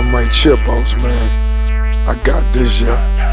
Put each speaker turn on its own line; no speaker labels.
I'm right chip man. I got this, yeah.